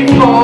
before.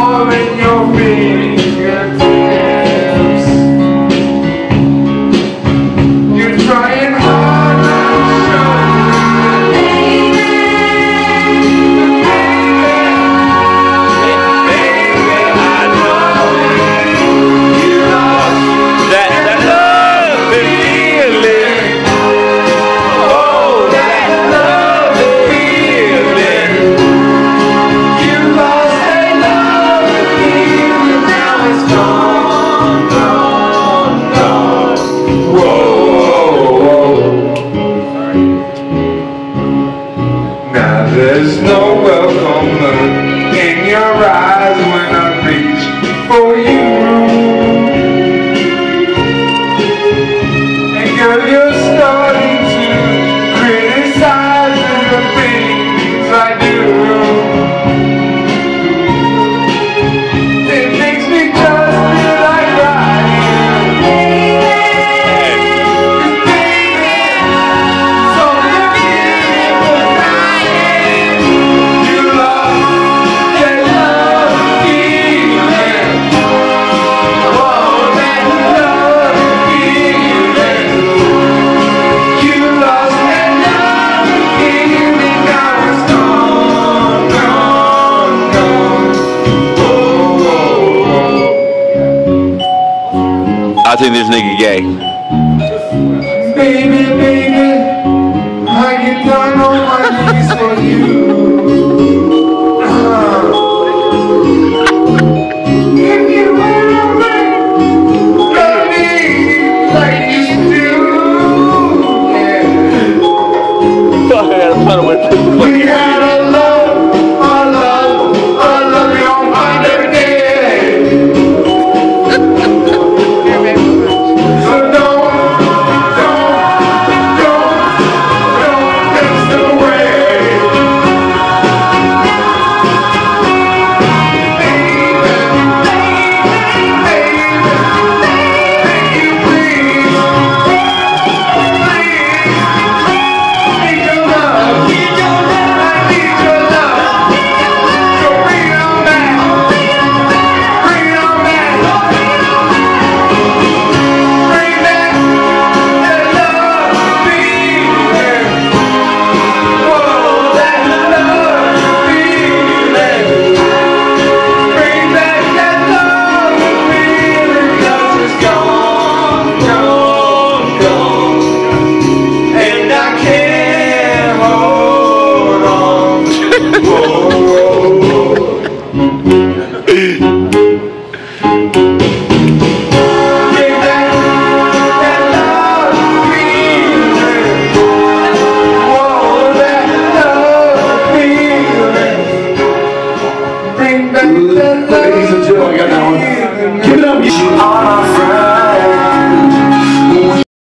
for you. think this nigga gay. Baby, baby, I my knees for you. ladies and gentlemen. I got that one. Give it up.